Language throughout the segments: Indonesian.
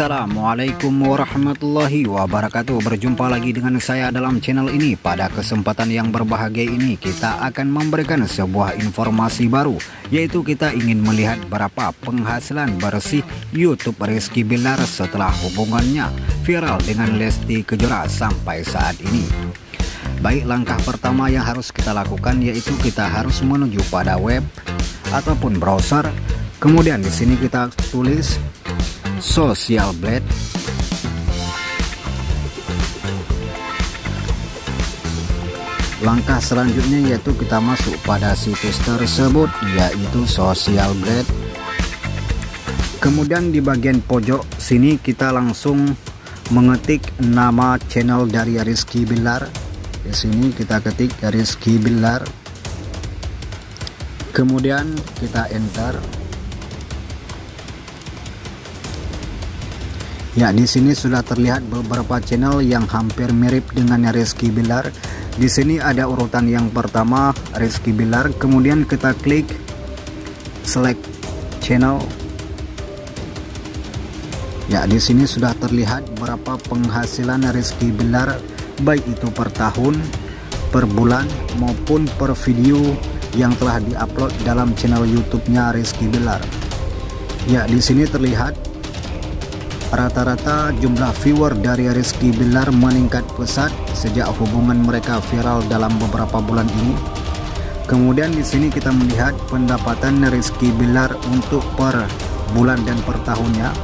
Assalamualaikum warahmatullahi wabarakatuh. Berjumpa lagi dengan saya dalam channel ini. Pada kesempatan yang berbahagia ini Kita akan memberikan sebuah informasi baru Yaitu kita ingin melihat berapa penghasilan bersih Youtube Rizky Bilar Setelah hubungannya viral dengan Lesti Kejora sampai saat ini. Baik langkah pertama yang harus kita lakukan Yaitu kita harus menuju pada web Ataupun browser. Kemudian di sini kita tulis Social Blade. Langkah selanjutnya yaitu kita masuk pada situs tersebut yaitu Social Blade. Kemudian di bagian pojok sini kita langsung mengetik nama channel dari Rizky Bilar. Di sini kita ketik Rizky Bilar. Kemudian kita enter Ya, di sini sudah terlihat beberapa channel yang hampir mirip dengan Rizky Bilar. Di sini ada urutan yang pertama Rizky Bilar, kemudian kita klik select channel. Ya, di sini sudah terlihat berapa penghasilan Rizky Bilar baik itu per tahun, per bulan maupun per video yang telah diupload dalam channel YouTube-nya Rizky Bilar. Ya, di sini terlihat Rata-rata jumlah viewer dari Rizky Bilar meningkat pesat sejak hubungan mereka viral dalam beberapa bulan ini. Kemudian di sini kita melihat pendapatan Rizky Bilar untuk per bulan dan per tahunnya.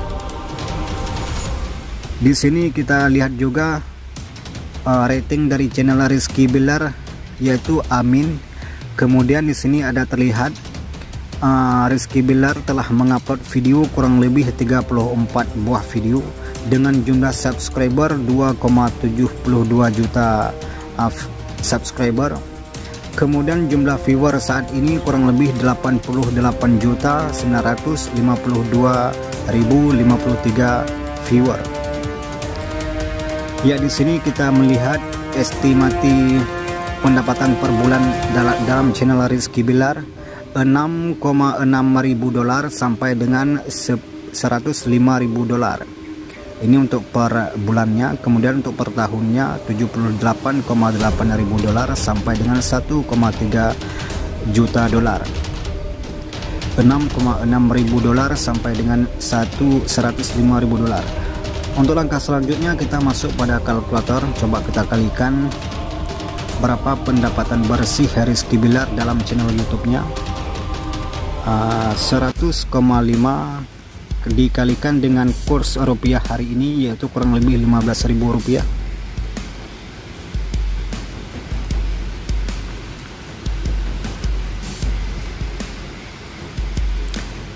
Di sini kita lihat juga uh, rating dari channel Rizky Bilar yaitu Amin. Kemudian di sini ada terlihat uh, Rizky Bilar telah mengupload video kurang lebih 34 buah video dengan jumlah subscriber 2,72 juta uh, subscriber. Kemudian jumlah viewer saat ini kurang lebih 88 juta 952.053 viewer. Ya di sini kita melihat estimasi pendapatan per bulan dalam, dalam channel Rizky Bilar 6,6 ribu dolar sampai dengan 105 ribu dolar. Ini untuk per bulannya kemudian untuk per tahunnya 78,8 ribu dolar sampai dengan 1,3 juta dolar. 6,6 ribu dolar sampai dengan 1 105 ribu dolar. Untuk langkah selanjutnya kita masuk pada kalkulator. Coba kita kalikan berapa pendapatan bersih Rizky Bilar dalam channel YouTube-nya 100,5 dikalikan dengan kurs rupiah hari ini yaitu kurang lebih 15.000 rupiah.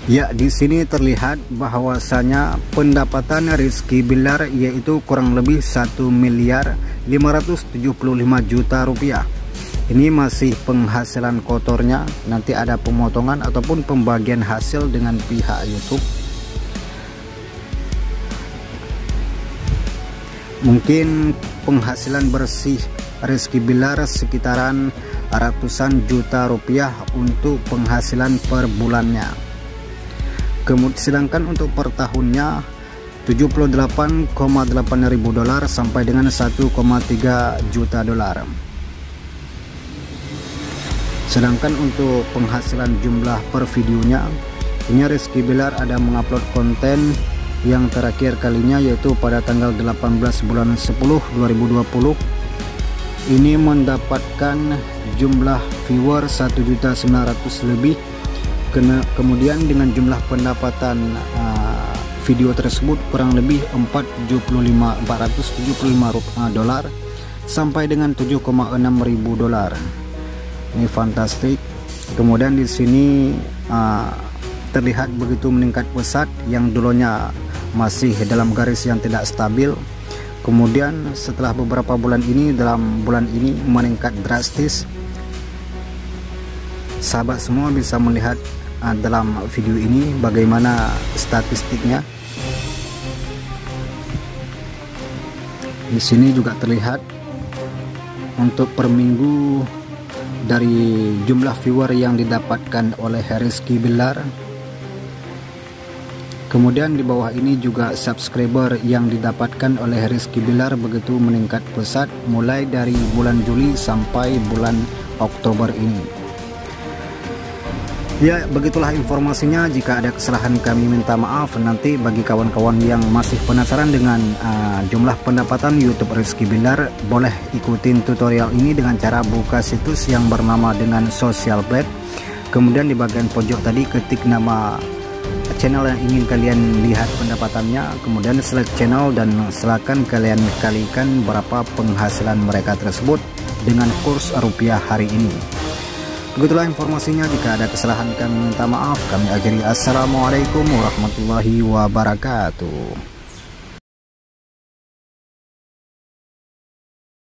Ya, di sini terlihat bahwasanya pendapatan Rizky Bilar yaitu kurang lebih 1 miliar 575 juta rupiah ini masih penghasilan kotornya. Nanti ada pemotongan ataupun pembagian hasil dengan pihak YouTube. Mungkin penghasilan bersih Rizky Bilar sekitaran ratusan juta rupiah untuk penghasilan per bulannya. Kemudian sedangkan untuk per tahunnya 78,8 ribu dolar sampai dengan 1,3 juta dolar sedangkan untuk penghasilan jumlah per videonya ini Rizky Bilar ada mengupload konten yang terakhir kalinya yaitu pada tanggal 18 bulan 10 2020 ini mendapatkan jumlah viewer 1.900 lebih. Kemudian dengan jumlah pendapatan uh, video tersebut kurang lebih 475 475 uh, dolar sampai dengan 7,6 ribu dolar ini fantastik. Kemudian di sini uh, terlihat begitu meningkat pesat yang dulunya masih dalam garis yang tidak stabil. Kemudian setelah beberapa bulan ini dalam bulan ini meningkat drastis. Sahabat semua bisa melihat uh, dalam video ini bagaimana statistiknya. Di sini juga terlihat untuk per minggu dari jumlah viewer yang didapatkan oleh Rizky Bilar Kemudian di bawah ini juga subscriber yang didapatkan oleh Rizky Bilar begitu meningkat pesat mulai dari bulan Juli sampai bulan Oktober ini. Ya, begitulah informasinya. Jika ada kesalahan kami minta maaf. Nanti bagi kawan-kawan yang masih penasaran dengan uh, jumlah pendapatan YouTube Rizky Bilar, boleh ikutin tutorial ini dengan cara buka situs yang bernama dengan Social Blade. Kemudian di bagian pojok tadi ketik nama channel yang ingin kalian lihat pendapatannya. Kemudian select channel dan silakan kalian kalikan berapa penghasilan mereka tersebut dengan kurs rupiah hari ini. Begitulah informasinya. Jika ada kesalahan kami minta maaf. Kami akhiri. Assalamualaikum warahmatullahi wabarakatuh.